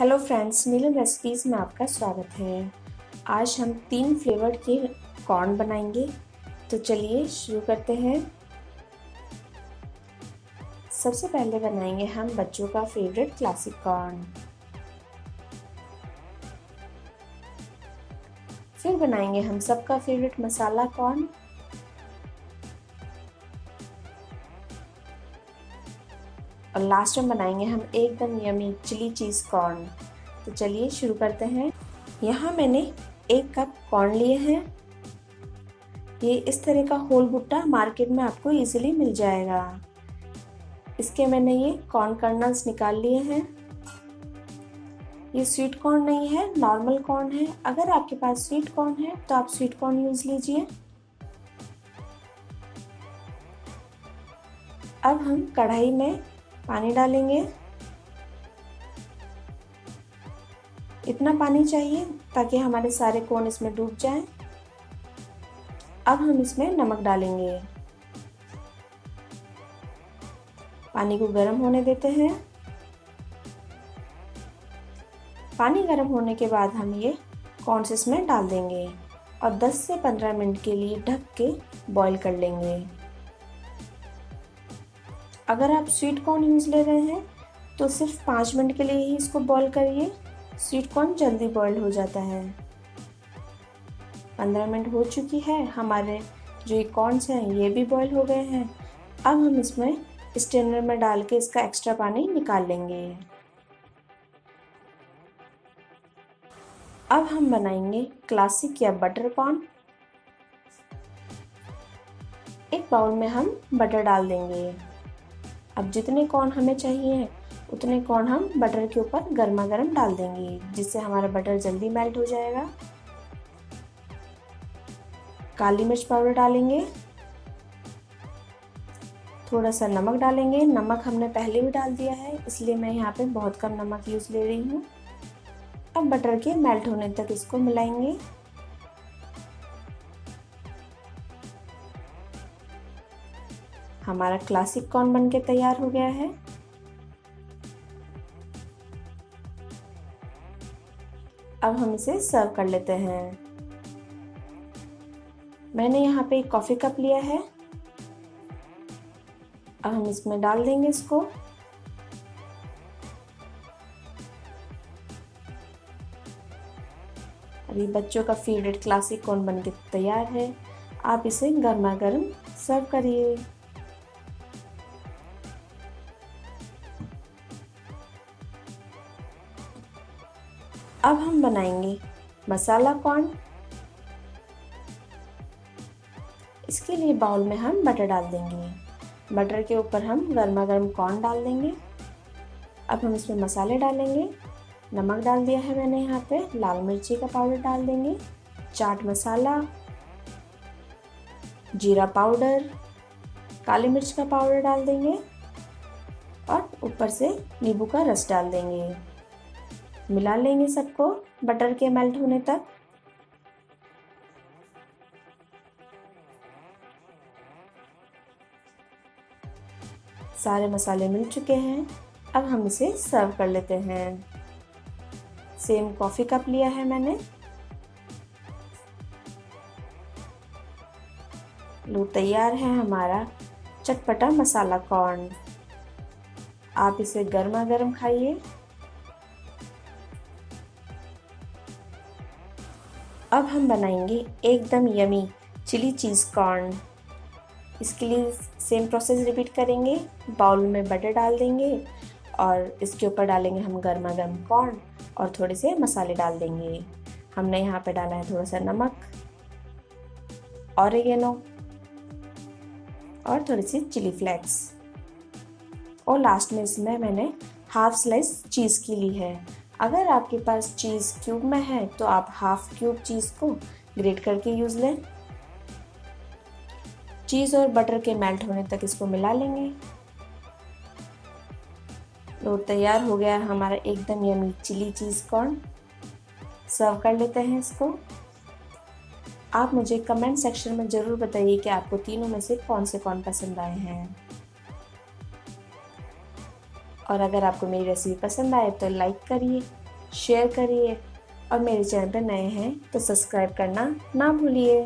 Hello friends मिलन recipes में आपका स्वागत है। आज हम तीन फ्लेवर्ड के कॉर्न बनाएँगे। तो चलिए शुरू करते हैं। सबसे पहले बनाएँगे हम बच्चों का फेवरेट क्लासिक कॉर्न फिर बनाएँगे हम सबका फेवरेट मसाला कॉर्न और लास्ट में बनाएँगे हम एकदम यमी चिली चीज़ कॉर्न तो चलिए शुरू करते हैं। यहाँ मैंने एक कप कॉर्न लिए हैं। ये इस तरह का होल भुट्टा मार्केट में आपको इजीली मिल जाएगा। इसके मैंने ये कॉर्न कर्नल्स निकाल लिए हैं। ये स्वीट कॉर्न नहीं है नॉर्मल कॉर्न है। अगर आपके पास स्वीट कॉर्न है तो आप स्वीट कॉर्न यूज़ लीजिए। अब हम कढ़ाई में पानी डालेंगे। इतना पानी चाहिए ताकि हमारे सारे कोन इसमें डूब जाएँ। अब हम इसमें नमक डालेंगे। पानी को गर्म होने देते हैं। पानी गर्म होने के बाद हम ये कॉर्नस इसमें डाल देंगे और 10 से 15 मिनट के लिए ढक के बॉईल कर लेंगे। अगर आप स्वीट कॉर्न यूज़ ले रहे हैं तो सिर्फ़ पाँच मिनट के लिए ही इसको बॉईल करिए। स्वीट कॉर्न जल्दी बॉईल हो जाता है। पंद्रह मिनट हो चुकी है, हमारे जो ये कॉर्नस हैं, ये भी बॉईल हो गए हैं। अब हम इसमें स्टेनर में डाल के इसका एक्स्ट्रा पानी निकाल लेंगे। अब हम बनाएँगे क्लासिक या बटर कॉर्न। एक बाउल में हम बटर डाल देंगे। अब जितने कॉर्न हमें चाहिए उतने कॉर्न हम बटर के ऊपर गर्मा गर्म डाल देंगे, जिससे हमारा बटर जल्दी मेल्ट हो जाएगा। काली मिर्च पाउडर डालेंगे। थोड़ा सा नमक डालेंगे। नमक हमने पहले भी डाल दिया है, इसलिए मैं यहाँ पे बहुत कम नमक यूज़ ले रही हूँ। अब बटर के मेल्ट होने तक इसको मिलाएँगे। हमारा क्लासिक कॉर्न बन के तैयार हो गया है? अब हम इसे सर्व कर लेते हैं। मैंने यहाँ पे एक कॉफ़ी कप लिया है। अब हम इसमें डाल देंगे इसको। अभी बच्चों का फेवरेट क्लासिक कॉर्न बन के तैयार है? आप इसे गर्मा गर्म सर्व करिए। अब हम बनाएँगे मसाला कॉर्न। इसके लिए बाउल में हम बटर डाल देंगे। बटर के ऊपर हम गर्मा गर्म कॉर्न डाल देंगे। अब हम इसमें मसाले डालेंगे। नमक डाल दिया है मैंने यहाँ पे। लाल मिर्ची का पाउडर डाल देंगे। चाट मसाला। जीरा पाउडर। काली मिर्च का पाउडर डाल देंगे। और ऊपर से नींबू का रस डाल देंगे। मिला लेंगे सबको, बटर के मेल्ट होने तक। सारे मसाले मिल चुके हैं। अब हम इसे सर्व कर लेते हैं। सेम कॉफ़ी कप लिया है मैंने। लो तैयार है हमारा चटपटा मसाला कॉर्न आप इसे गर्मा गर्म खाइए। अब हम बनाएँगे एकदम यमी चिली चीज़ कॉर्न इसके लिए सेम प्रोसेस रिपीट करेंगे. बाउल में बटर डाल देंगे और इसके ऊपर डालेंगे हम गर्मा गर्म कॉर्न और थोड़े से मसाले डाल देंगे. हमने यहाँ पे डाला है थोड़ा सा नमक ऑरिगेनो और थोड़ी सी चिली फ्लेक्स और लास्ट में इसमें मैंने हाफ़ स्लाइस चीज़ की ली है. अगर आपके पास चीज़ क्यूब में है तो आप हाफ़ क्यूब चीज़ को ग्रेट करके यूज़ लें। चीज़ और बटर के मेल्ट होने तक इसको मिला लेंगे। तो तैयार हो गया हमारा एकदम yummy chilli cheese corn. Serve कर लेते हैं इसको। आप मुझे कमेंट सेक्शन में ज़रूर बताइए कि आपको तीनों में से कौन से कौन पसंद आए हैं। और अगर आपको मेरी रेसिपी पसंद आए तो लाइक करिए शेयर करिए और मेरे चैनल पर नए हैं तो सब्सक्राइब करना ना भूलिए।